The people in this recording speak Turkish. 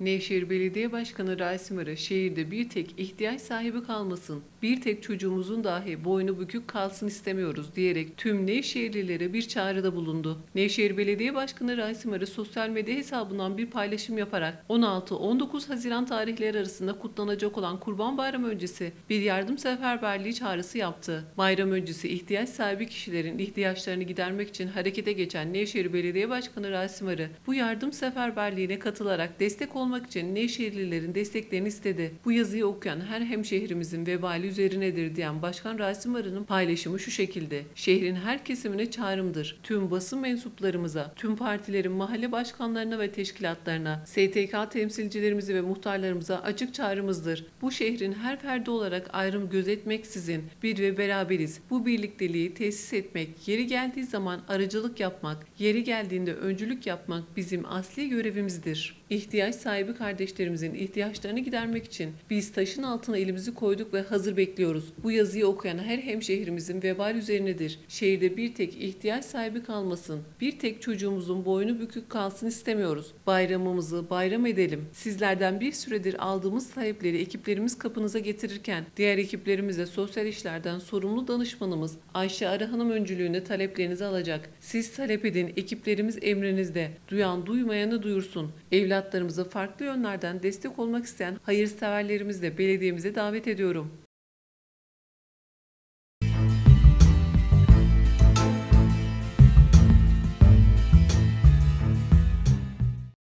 Nevşehir Belediye Başkanı Rasim Ara şehirde bir tek ihtiyaç sahibi kalmasın, bir tek çocuğumuzun dahi boynu bükük kalsın istemiyoruz diyerek tüm Nevşehirlilere bir çağrıda bulundu. Nevşehir Belediye Başkanı Rasim Ara sosyal medya hesabından bir paylaşım yaparak 16-19 Haziran tarihleri arasında kutlanacak olan Kurban Bayramı öncesi bir yardım seferberliği çağrısı yaptı. Bayram öncesi ihtiyaç sahibi kişilerin ihtiyaçlarını gidermek için harekete geçen Nevşehir Belediye Başkanı Rasim Arı bu yardım seferberliğine katılarak destek olmak için Nevşehirlilerin desteklerini istedi. Bu yazıyı okuyan her hemşehrimizin vebali üzerinedir diyen Başkan Rasim Arı'nın paylaşımı şu şekilde. Şehrin her kesimine çağrımdır. Tüm basın mensuplarımıza, tüm partilerin mahalle başkanlarına ve teşkilatlarına, STK temsilcilerimize ve muhtarlarımıza açık çağrımızdır. Bu şehrin her ferdi olarak ayrım gözetmeksizin bir ve beraberiz. Bu birlikteliği tesis etmek, yeri geldiği zaman aracılık yapmak, yeri geldiğinde öncülük yapmak bizim asli görevimizdir. İhtiyaç sahibi kardeşlerimizin ihtiyaçlarını gidermek için biz taşın altına elimizi koyduk ve hazır bekliyoruz. Bu yazıyı okuyan her hemşehrimizin vebal üzerinedir. Şehirde bir tek ihtiyaç sahibi kalmasın, bir tek çocuğumuzun boynu bükük kalsın istemiyoruz. Bayramımızı bayram edelim. Sizlerden bir süredir aldığımız talepleri ekiplerimiz kapınıza getirirken diğer ekiplerimize sosyal işlerden sorumlu danışmanımız Ayşe Arahan'ın öncülüğünde taleplerinizi alacak. Siz talep edin, ekiplerimiz emrinizde. Duyan duymayanı duyursun. Evlatlarımıza farklı yönlerden destek olmak isteyen hayırseverlerimizi de belediyemize davet ediyorum.